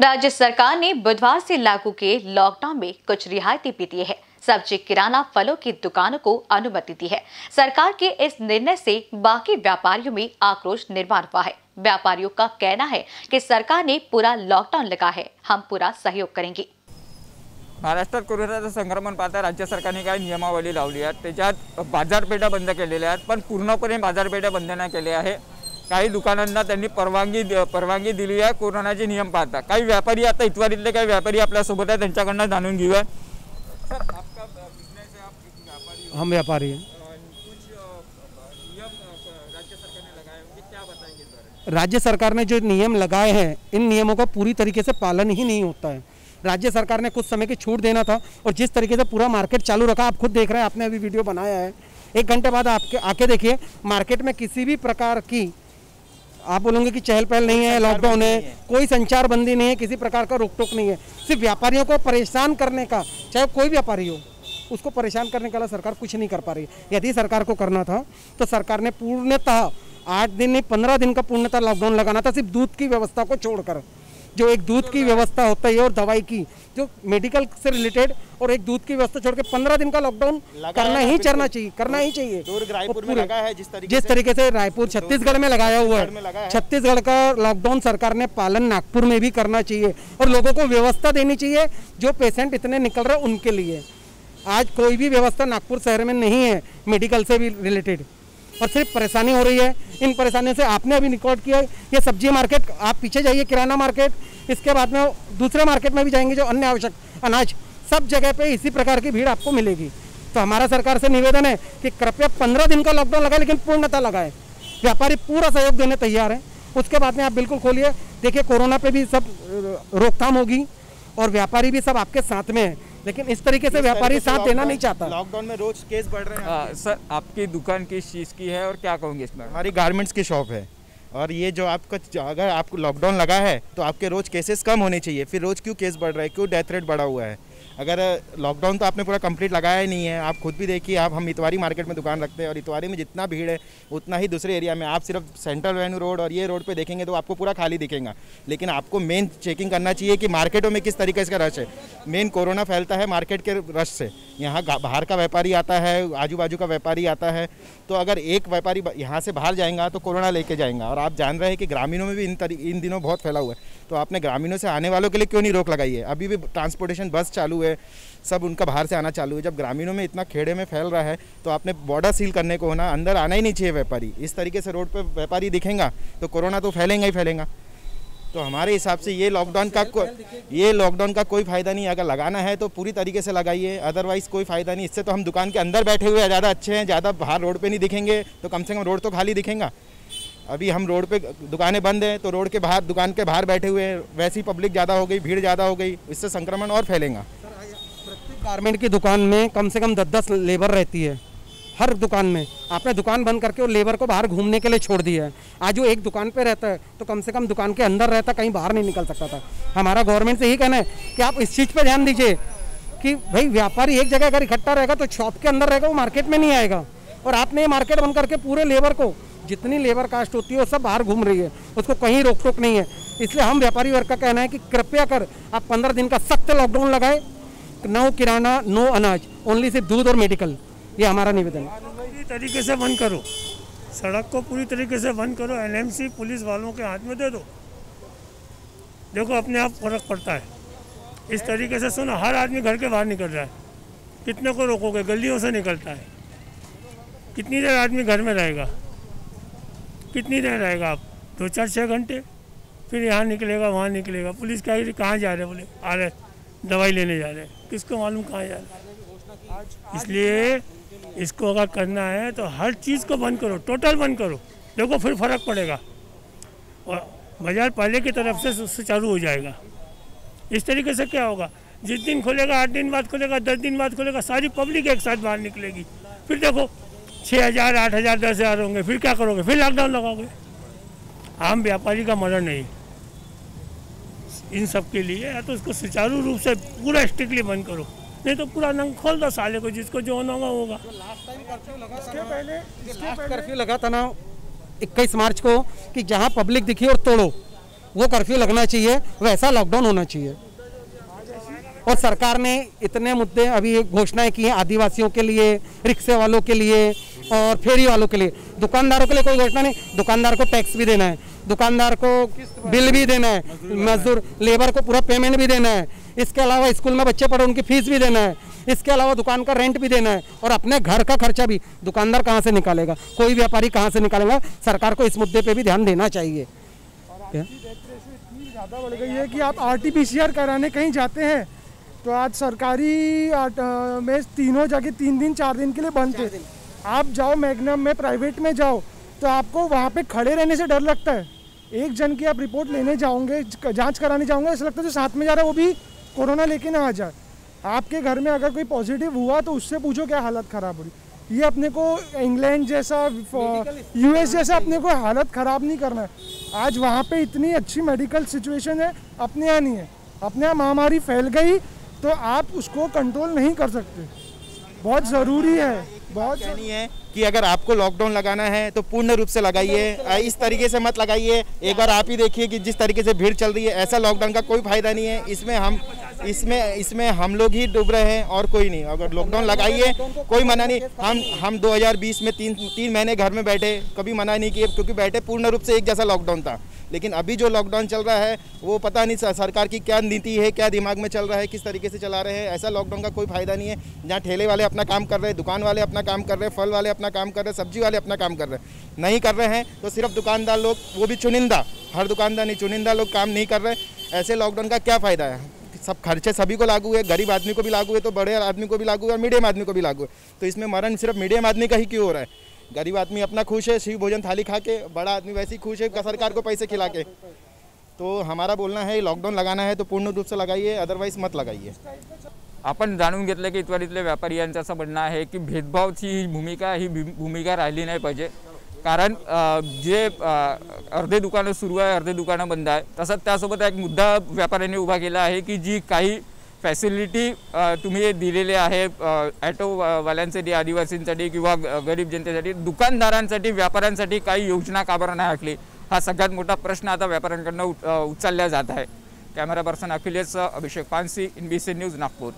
राज्य सरकार ने बुधवार से लागू किए लॉकडाउन में कुछ रियायतें भी दी है। सब्ज़ी, किराना फलों की दुकानों को अनुमति दी है। सरकार के इस निर्णय से बाकी व्यापारियों में आक्रोश निर्माण हुआ है। व्यापारियों का कहना है कि सरकार ने पूरा लॉकडाउन लगा है। हम पूरा सहयोग करेंगे। महाराष्ट्रात कोरोनाचं संक्रमण पाहता राज्य सरकारने काही नियमावली लावली आहे त्याच्यात बाजारपेठा बंद केलेल्या आहेत, पण पूर्णपणे बाजारपेठा बंद नाही केल्या आहे काही दुकानांना त्यांनी परवानगी परवानगी दिली आहे कोरोनाचे नियम पाहता काही व्यापारी आता इतवारीतले काही व्यापारी आपल्यासोबत आहे त्यांच्याकडनं जाणून घेऊया. सर आपका बिज़नेस है आप व्यापारी हम व्यापारी हैं। राज्य सरकार ने जो नियम लगाए हैं इन नियमों का पूरी तरीके से पालन ही नहीं होता है। राज्य सरकार ने कुछ समय की छूट देना था और जिस तरीके से पूरा मार्केट चालू रखा आप खुद देख रहे हैं आपने अभी वीडियो बनाया है। एक घंटे बाद आपके आके देखिए मार्केट में किसी भी प्रकार की आप बोलोगे कि चहल पहल नहीं है लॉकडाउन है कोई संचार बंदी नहीं है किसी प्रकार का रोक टोक नहीं है। सिर्फ़ व्यापारियों को परेशान करने का चाहे कोई व्यापारी हो उसको परेशान करने का लिए सरकार कुछ नहीं कर पा रही यदि सरकार को करना था तो सरकार ने पूर्णतः आठ दिन नहीं पंद्रह दिन का पूर्णतः लॉकडाउन लगाना था सिर्फ़ दूध की व्यवस्था को छोड़कर। जो एक दूध की व्यवस्था होता है और दवाई की जो मेडिकल से रिलेटेड और एक दूध की व्यवस्था छोड़ के पंद्रह दिन का लॉकडाउन करना ही चलना चाहिए करना ही चाहिए। रायपुर में लगा है जिस तरीके जिस तरीके से रायपुर छत्तीसगढ़ में लगाया हुआ है। छत्तीसगढ़ का लॉकडाउन सरकार ने पालन नागपुर में भी करना चाहिए और लोगों को व्यवस्था देनी चाहिए जो पेशेंट इतने निकल रहे उनके लिए। आज कोई भी व्यवस्था नागपुर शहर में नहीं है मेडिकल से भी रिलेटेड और सिर्फ़ परेशानी हो रही है। इन परेशानियों से आपने अभी रिकॉर्ड किया ये सब्ज़ी मार्केट आप पीछे जाइए, किराना मार्केट इसके बाद में दूसरे मार्केट में भी जाएँगे जो अन्य आवश्यक अनाज, सब जगह पे इसी प्रकार की भीड़ आपको मिलेगी। तो हमारा सरकार से निवेदन है कि कृपया पंद्रह दिन का लॉकडाउन लगाए, लेकिन पूर्णता लगाए। व्यापारी पूरा सहयोग देने तैयार है। उसके बाद में आप बिल्कुल खोलिए। देखिए, कोरोना पे भी सब रोकथाम होगी और व्यापारी भी सब आपके साथ में है। लेकिन इस तरीके से व्यापारी साथ देना नहीं चाहता। लॉकडाउन में रोज केस बढ़ रहे हैं आ, सर आपकी दुकान किस चीज़ की है और क्या कहूँगी इसमें? हमारी गारमेंट्स की शॉप है। और ये जो आपका अगर आपको लॉकडाउन लगा है तो आपके रोज केसेस कम होने चाहिए। फिर रोज क्यों केस बढ़ रहा है? क्यों डेथ रेट बढ़ा हुआ है? अगर लॉकडाउन तो आपने पूरा कंप्लीट लगाया ही नहीं है। आप खुद भी देखिए, आप हम इतवारी मार्केट में दुकान रखते हैं और इतवारी में जितना भीड़ है, उतना ही दूसरे एरिया में। आप सिर्फ़ सेंट्रल वेन्यू रोड और ये रोड पर देखेंगे तो आपको पूरा खाली दिखेगा। लेकिन आपको मेन चेकिंग करना चाहिए कि मार्केटों में किस तरीके से रश है। मेन कोरोना फैलता है मार्केट के रश से। यहाँ बाहर का व्यापारी आता है आजू बाजू का व्यापारी आता है। तो अगर एक व्यापारी यहाँ से बाहर जाएगा तो कोरोना लेके जाएगा। और आप जान रहे हैं कि ग्रामीणों में भी इन इन दिनों बहुत फैला हुआ है। तो आपने ग्रामीणों से आने वालों के लिए क्यों नहीं रोक लगाई है? अभी भी ट्रांसपोर्टेशन बस चालू है सब उनका बाहर से आना चालू है। जब ग्रामीणों में इतना खेड़े में फैल रहा है तो आपने बॉर्डर सील करने को होना, अंदर आना ही नहीं चाहिए व्यापारी। इस तरीके से रोड पर व्यापारी दिखेगा तो कोरोना तो फैलेगा ही फैलेगा। तो हमारे हिसाब से ये लॉकडाउन का ये लॉकडाउन का कोई फ़ायदा नहीं अगर लगाना है तो पूरी तरीके से लगाइए। अदरवाइज़ कोई फ़ायदा नहीं। इससे तो हम दुकान के अंदर बैठे हुए ज़्यादा अच्छे हैं, ज़्यादा बाहर रोड पे नहीं दिखेंगे तो कम से कम रोड तो खाली दिखेगा। अभी हम रोड पे दुकानें बंद हैं तो रोड के बाहर, दुकान के बाहर बैठे हुए हैं। वैसी पब्लिक ज़्यादा हो गई, भीड़ ज़्यादा हो गई। इससे संक्रमण और फैलेगा। गारमेंट की दुकान में कम से कम दस दस लेबर रहती है। हर दुकान में। आपने दुकान बंद करके वो लेबर को बाहर घूमने के लिए छोड़ दिया है। आज वो एक दुकान पे रहता है तो कम से कम दुकान के अंदर रहता, कहीं बाहर नहीं निकल सकता था। हमारा गवर्नमेंट से यही कहना है कि आप इस चीज़ पे ध्यान दीजिए कि भाई व्यापारी एक जगह अगर इकट्ठा रहेगा तो शॉप के अंदर रहेगा, वो मार्केट में नहीं आएगा। और आपने ये मार्केट बंद करके पूरे लेबर को, जितनी लेबर कास्ट होती है, वो सब बाहर घूम रही है। उसको कहीं रोक टोक नहीं है। इसलिए हम व्यापारी वर्ग का कहना है कि कृपया कर आप पंद्रह दिन का सख्त लॉकडाउन लगाए। नो किराना, नो अनाज ओनली सिर्फ़ दूध और मेडिकल ये हमारा निवेदन है। पूरी तरीके से बंद करो। सड़क को पूरी तरीके से बंद करो एनएमसी पुलिस वालों के हाथ में दे दो। देखो, अपने आप फ़र्क पड़ता है। इस तरीके से सुनो, हर आदमी घर के बाहर निकल रहा है। कितने को रोकोगे? गलियों से निकलता है। कितनी देर आदमी घर में रहेगा? कितनी देर रहेगा आप? दो चार छः घंटे? फिर यहाँ निकलेगा, वहाँ निकलेगा। पुलिस क्या कहाँ जा रहे बोले? आ रहे दवाई लेने जा रहे हैं। किसको मालूम कहाँ जा रहे हैं? इसलिए इसको अगर करना है तो हर चीज़ को बंद करो, टोटल बंद करो। देखो फिर फ़र्क पड़ेगा। और बाज़ार पहले की तरफ़ से सुचारू हो जाएगा। इस तरीके से क्या होगा? जिस दिन खुलेगा, आठ दिन बाद खुलेगा, दस दिन बाद खुलेगा, सारी पब्लिक एक साथ बाहर निकलेगी। फिर देखो छः हज़ार, आठ हज़ार, दस हज़ार होंगे, फिर क्या करोगे? फिर लॉकडाउन लगाओगे। आम व्यापारी का मरण नहीं। इन सब के लिए या तो उसको सुचारू रूप से पूरा स्ट्रिक्टली बंद करो। नहीं तो पूरा नंग खोल दो साले को जिसको जो होना होगा। होगा लास्ट कर्फ्यू लगा था ना? इक्कीस मार्च को कि जहाँ पब्लिक दिखी और तोड़ो वो कर्फ्यू लगना चाहिए वैसा लॉकडाउन होना चाहिए। और सरकार ने इतने मुद्दे अभी घोषणाएँ की हैं आदिवासियों के लिए रिक्शे वालों के लिए और फेरी वालों के लिए। दुकानदारों के लिए कोई घोषणा नहीं दुकानदार को टैक्स भी देना है। दुकानदार को बिल भी देना है मजदूर लेबर को पूरा पेमेंट भी देना है। इसके अलावा स्कूल में बच्चे पढ़े उनकी फ़ीस भी देना है। इसके अलावा दुकान का रेंट भी देना है और अपने घर का खर्चा भी। दुकानदार कहाँ से निकालेगा? कोई व्यापारी कहाँ से निकालेगा? सरकार को इस मुद्दे पर भी ध्यान देना चाहिए? ज़्यादा बढ़ गई है कि आप आर कराने कहीं जाते हैं तो आज सरकारी में तीनों जगह तीन दिन चार दिन के लिए बंद थे। आप जाओ मैग्नम में प्राइवेट में जाओ तो आपको वहाँ पे खड़े रहने से डर लगता है। एक जन की आप रिपोर्ट लेने जाओगे जाँच कराने जाओगे ऐसा लगता है जो साथ में जा रहा है वो भी कोरोना लेके ना आ जाए। आपके घर में अगर कोई पॉजिटिव हुआ तो उससे पूछो क्या हालत ख़राब हो रही ये अपने को इंग्लैंड जैसा यूएस जैसा अपने को हालत ख़राब नहीं करना है। आज वहाँ पे इतनी अच्छी मेडिकल सिचुएशन है अपने यहाँ नहीं है। अपने यहाँ महामारी फैल गई तो आप उसको कंट्रोल नहीं कर सकते। बहुत ज़रूरी है। बहुत कहनी है कि अगर आपको लॉकडाउन लगाना है तो पूर्ण रूप से लगाइए। इस तरीके से मत लगाइए। एक बार आप ही देखिए कि जिस तरीके से भीड़ चल रही है ऐसा लॉकडाउन का कोई फ़ायदा नहीं है। इसमें हम इसमें इसमें हम लोग ही डूब रहे हैं और कोई नहीं। अगर लॉकडाउन लगाइए कोई मना नहीं। हम हम 2020 में तीन तीन महीने घर में बैठे कभी मना नहीं किए क्योंकि बैठे पूर्ण रूप से एक जैसा लॉकडाउन था। लेकिन अभी जो लॉकडाउन चल रहा है, वो पता नहीं सरकार की क्या नीति है, क्या दिमाग में चल रहा है, किस तरीके से चला रहे हैं, ऐसा लॉकडाउन का कोई फ़ायदा नहीं है। जहाँ ठेले वाले अपना काम कर रहे हैं, दुकान वाले अपना काम कर रहे हैं, फल वाले अपना काम कर रहे हैं, सब्ज़ी वाले अपना काम कर रहे हैं, नहीं कर रहे हैं तो सिर्फ़ दुकानदार लोग, वो भी चुनिंदा, हर दुकानदार नहीं, चुनिंदा लोग काम नहीं कर रहे ऐसे लॉकडाउन का क्या फ़ायदा है? सब खर्चे सभी को लागू है, गरीब आदमी को भी लागू है तो बड़े आदमी को भी लागू है और मीडियम आदमी को भी लागू है। तो इसमें मरण सिर्फ़ मीडियम आदमी का ही क्यों हो रहा है? गरीब आदमी अपना खुश है, शिव भोजन थाली खा के, बड़ा आदमी वैसे ही खुश है सरकार को पैसे खिला के। तो हमारा बोलना है लॉकडाउन लगाना है तो पूर्ण रूप से लगाइए अदरवाइज़ मत लगाइए। आपण जाणून घेतलं की इतवारीतल्या व्यापारी यांचं असं म्हणणं आहे की ही भूमिका ही भूमिका राहिली नाही पाहिजे. कारण जे अर्धे दुकानं सुरू आहे, अर्धे दुकानं बंद आहे, तसंच त्यासोबत एक मुद्दा व्यापाऱ्यांनी उभा केला आहे की जी काही फॅसिलिटी तुम्ही दिलेले आहे ॲटोवाल्यांसाठी आदिवासींसाठी किंवा गरीब जनतेसाठी दुकानदारांसाठी व्यापाऱ्यांसाठी काही योजना का बरं नाही आखली? हा सगळ्यात मोठा प्रश्न आता व्यापाऱ्यांकडनं उच- उचलला जात आहे. Camera person Akhilesh Abhishek Pansi in B C news Nagpur.